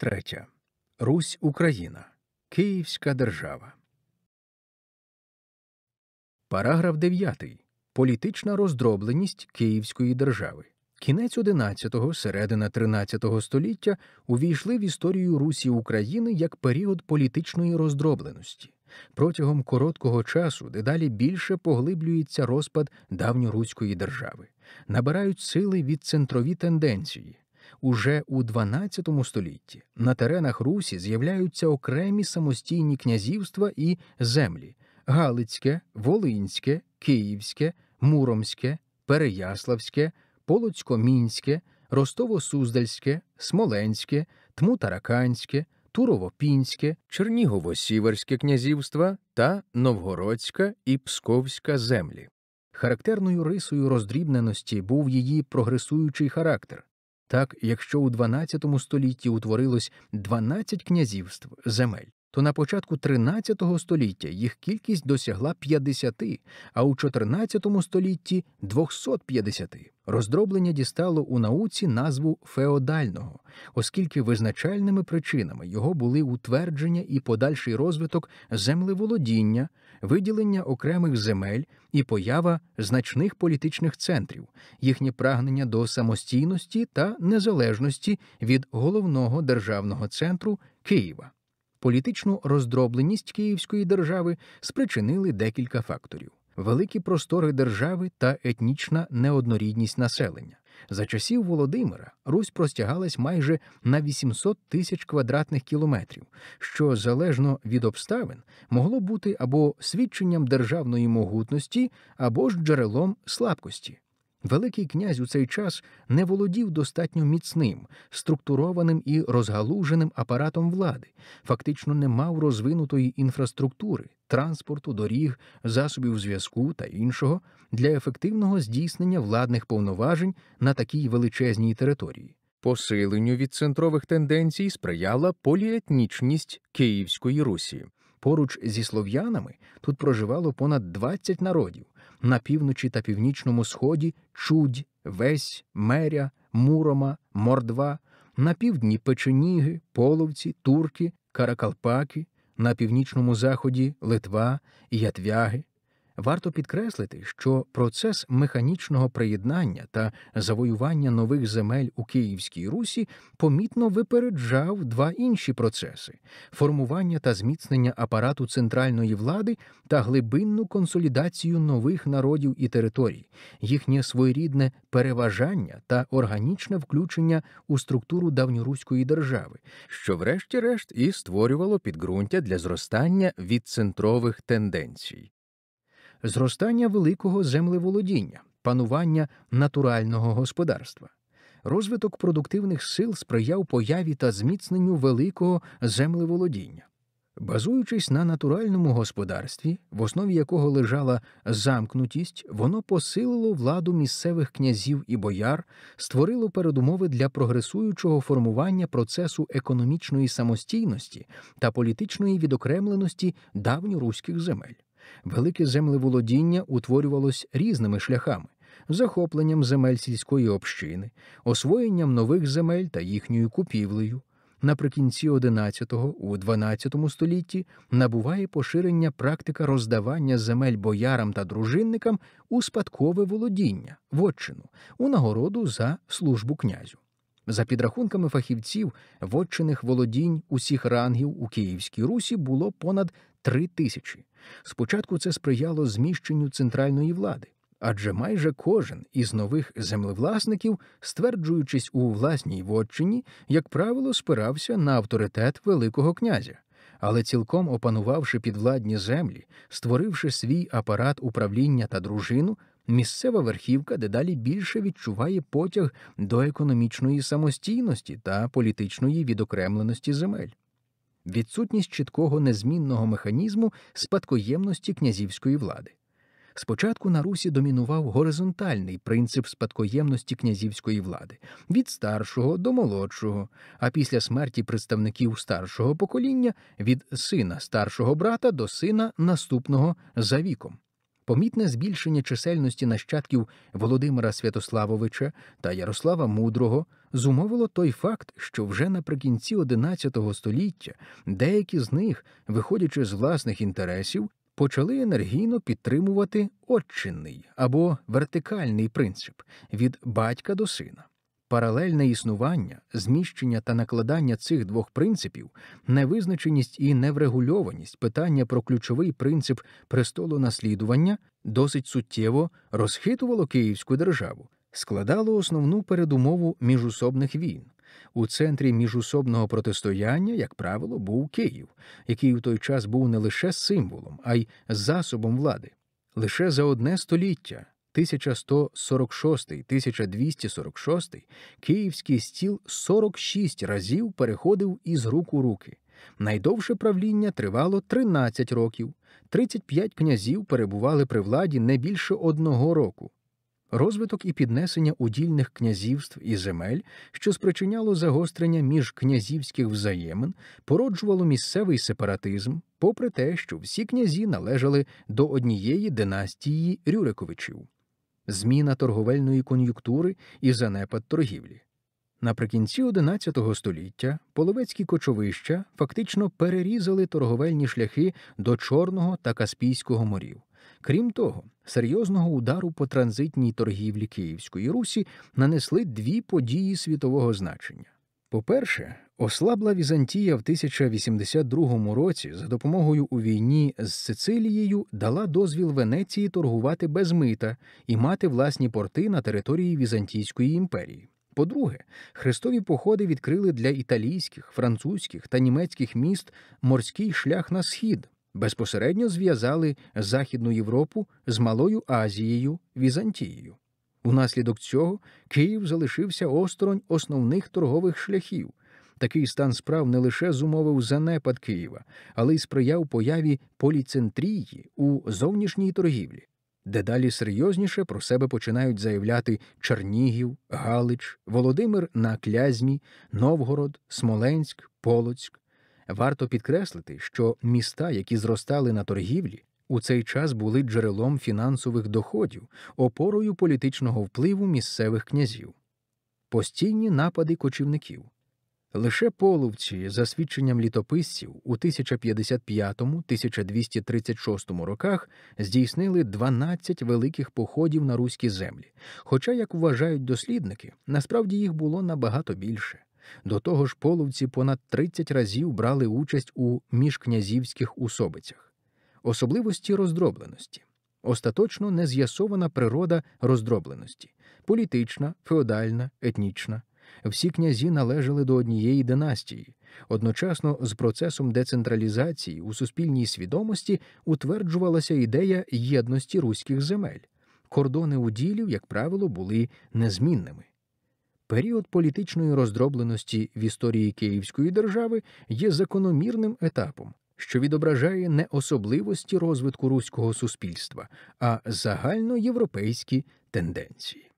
3. Русь Україна. Київська держава. Параграф 9. Політична роздробленість Київської держави. Кінець 11-го, середина 13-го століття увійшли в історію Русі України як період політичної роздробленості. Протягом короткого часу дедалі більше поглиблюється розпад давньоруської держави, набирають сили від центрові тенденції. Уже у XII столітті на теренах Русі з'являються окремі самостійні князівства і землі Галицьке, Волинське, Київське, Муромське, Переяславське, Полоцько-Мінське, Ростово-Суздальське, Смоленське, Тмутараканське, Турово-Пінське, Чернігово-Сіверське князівства та Новгородська і Псковська землі. Характерною рисою роздрібненості був її прогресуючий характер. Так, якщо у XII столітті утворилось 12 князівств земель, то на початку XIII століття їх кількість досягла 50, а у XIV столітті 250. Роздроблення дістало у науці назву феодального, оскільки визначальними причинами його були утвердження і подальший розвиток землеволодіння, виділення окремих земель і поява значних політичних центрів, їхнє прагнення до самостійності та незалежності від головного державного центру Києва. Політичну роздробленість Київської держави спричинили декілька факторів: великі простори держави та етнічна неоднорідність населення. За часів Володимира Русь простягалась майже на 800 тисяч квадратних кілометрів, що залежно від обставин могло бути або свідченням державної могутності, або ж джерелом слабкості. Великий князь у цей час не володів достатньо міцним, структурованим і розгалуженим апаратом влади, фактично не мав розвинутої інфраструктури, транспорту, доріг, засобів зв'язку та іншого для ефективного здійснення владних повноважень на такій величезній території. Посиленню від центрових тенденцій сприяла поліетнічність Київської Русі. Поруч зі слов'янами тут проживало понад 20 народів. На півночі та північному сході Чудь, Весь, Меря, Мурома, Мордва, на півдні печеніги, половці, турки, каракалпаки, на північному заході Литва, Ятвяги, Варто підкреслити, що процес механічного приєднання та завоювання нових земель у Київській Русі помітно випереджав два інші процеси формування та зміцнення апарату центральної влади та глибинну консолідацію нових народів і територій, їхнє своєрідне переважання та органічне включення у структуру давньоруської держави, що, врешті-решт, і створювало підґрунтя для зростання відцентрових тенденцій зростання великого землеволодіння, панування натурального господарства. Розвиток продуктивних сил сприяв появі та зміцненню великого землеволодіння. Базуючись на натуральному господарстві, в основі якого лежала замкнутість, воно посилило владу місцевих князів і бояр, створило передумови для прогресуючого формування процесу економічної самостійності та політичної відокремленості давньоруських земель. Велике землеволодіння утворювалось різними шляхами захопленням земель сільської общини, освоєнням нових земель та їхньою купівлею. Наприкінці XI у XII столітті набуває поширення практика роздавання земель боярам та дружинникам у спадкове володіння, вотчину, у нагороду за службу князю. За підрахунками фахівців, вотчиних володінь усіх рангів у Київській Русі було понад три тисячі. Спочатку це сприяло зміщенню центральної влади, адже майже кожен із нових землевласників, стверджуючись у власній вотчині, як правило, спирався на авторитет Великого князя. Але цілком опанувавши підвладні землі, створивши свій апарат управління та дружину, місцева верхівка дедалі більше відчуває потяг до економічної самостійності та політичної відокремленості земель відсутність чіткого незмінного механізму спадкоємності князівської влади. Спочатку на Русі домінував горизонтальний принцип спадкоємності князівської влади від старшого до молодшого, а після смерті представників старшого покоління від сина старшого брата до сина наступного за віком. Помітне збільшення чисельності нащадків Володимира Святославовича та Ярослава Мудрого зумовило той факт, що вже наприкінці XI століття деякі з них, виходячи з власних інтересів, почали енергійно підтримувати отчинний або вертикальний принцип від батька до сина. Паралельне існування, зміщення та накладання цих двох принципів, невизначеність і неврегульованість питання про ключовий принцип престолу наслідування досить суттєво розхитувало Київську державу, складало основну передумову міжусобних війн. У центрі міжусобного протистояння, як правило, був Київ, який у той час був не лише символом, а й засобом влади. Лише за одне століття 1146-1246 київський стіл 46 разів переходив із рук у руки. Найдовше правління тривало 13 років, 35 князів перебували при владі не більше одного року. Розвиток і піднесення удільних князівств і земель, що спричиняло загострення між князівських взаємин, породжувало місцевий сепаратизм, попри те, що всі князі належали до однієї династії Рюриковичів зміна торговельної кон'юнктури і занепад торгівлі. Наприкінці XI століття половецькі кочовища фактично перерізали торговельні шляхи до Чорного та Каспійського морів. Крім того, серйозного удару по транзитній торгівлі Київської Русі нанесли дві події світового значення. По-перше, ослабла Візантія в 1082 році за допомогою у війні з Сицилією дала дозвіл Венеції торгувати без мита і мати власні порти на території Візантійської імперії. По-друге, хрестові походи відкрили для італійських, французьких та німецьких міст морський шлях на схід, безпосередньо зв'язали Західну Європу з Малою Азією, Візантією. Унаслідок цього Київ залишився осторонь основних торгових шляхів. Такий стан справ не лише зумовив занепад Києва, але й сприяв появі поліцентрії у зовнішній торгівлі. Дедалі серйозніше про себе починають заявляти Чернігів, Галич, Володимир на Клязьмі, Новгород, Смоленськ, Полоцьк. Варто підкреслити, що міста, які зростали на торгівлі, у цей час були джерелом фінансових доходів, опорою політичного впливу місцевих князів, постійні напади кочівників. Лише половці, за свідченням літописців, у 1055-1236 роках здійснили 12 великих походів на руські землі. Хоча, як вважають дослідники, насправді їх було набагато більше. До того ж, половці понад 30 разів брали участь у міжкнязівських усобицях, особливості роздробленості. Остаточно не з'ясована природа роздробленості політична, феодальна, етнічна. Всі князі належали до однієї династії. Одночасно з процесом децентралізації у суспільній свідомості утверджувалася ідея єдності руських земель. Кордони уділів, як правило, були незмінними. Період політичної роздробленості в історії Київської держави є закономірним етапом, що відображає не особливості розвитку руського суспільства, а загальноєвропейські тенденції.